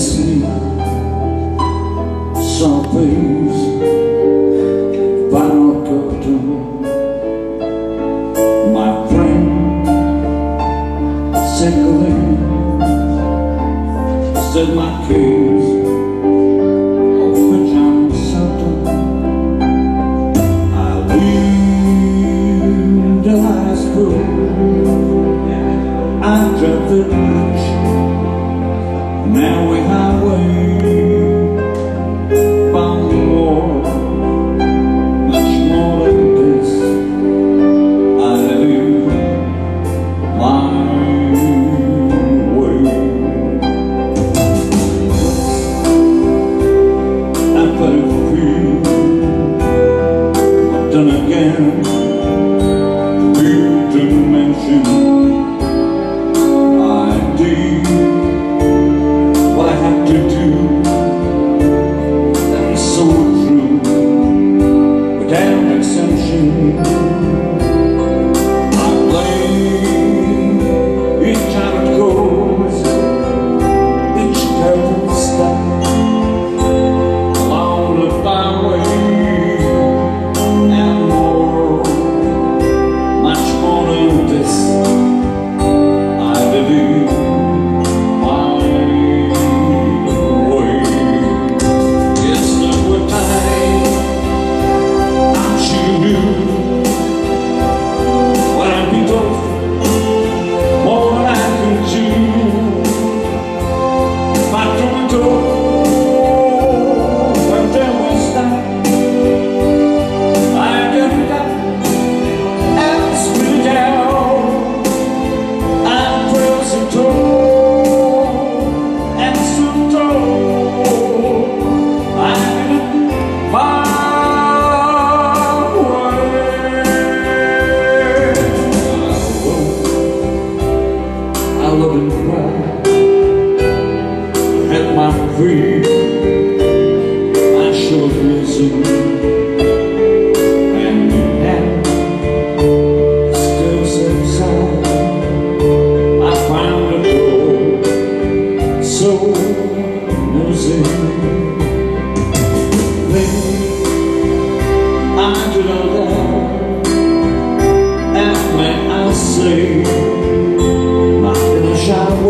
asleep someplace by a curtain. My friend circling said my case of which I'm certain. I high school I dropped. Now golden flag at my feet. I should listen.